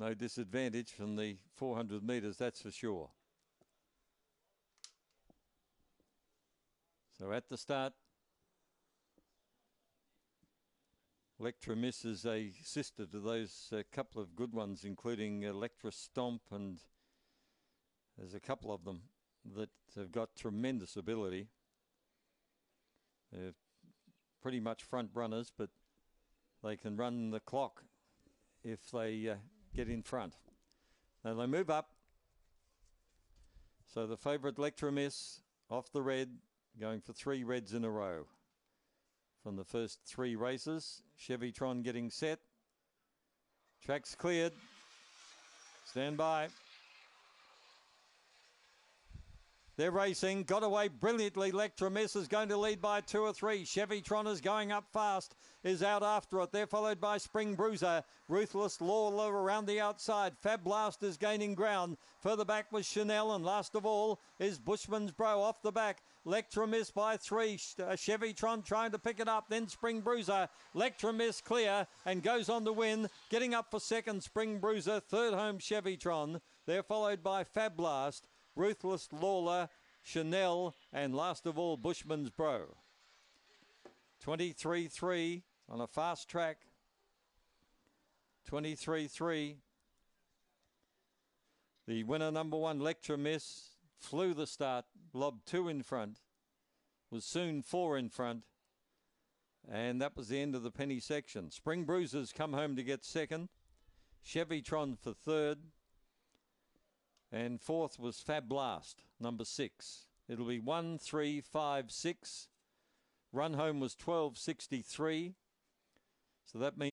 no disadvantage from the 400 metres, that's for sure. So at the start, Electra Miss is a sister to those uh, couple of good ones, including Electra Stomp, and there's a couple of them that have got tremendous ability. They're pretty much front runners, but they can run the clock if they uh, get in front. Now they move up. So the favourite Electra Miss off the red, going for three reds in a row from the first three races. Chevytron getting set. Tracks cleared. Stand by. They're racing, got away brilliantly. Electra Miss is going to lead by two or three. Chevytron is going up fast, is out after it. They're followed by Spring Bruiser. Ruthless Lawler around the outside. Fab Blast is gaining ground. Further back was Chanel, and last of all is Bushman's Bro off the back. Lectra Miss by three. Uh, Chevytron trying to pick it up. Then Spring Bruiser. Lectra Miss clear and goes on to win. Getting up for second, Spring Bruiser. Third home, Chevytron. They're followed by Fab Blast. Ruthless Lawler, Chanel, and last of all, Bushman's Bro. 23 3 on a fast track. 23 3. The winner, number one, Electra Miss, flew the start, lobbed two in front, was soon four in front, and that was the end of the penny section. Spring Bruisers come home to get second, Chevytron for third, and fourth was Fab Blast, number six. It'll be one, three, five, six. Run home was 1263. So that means.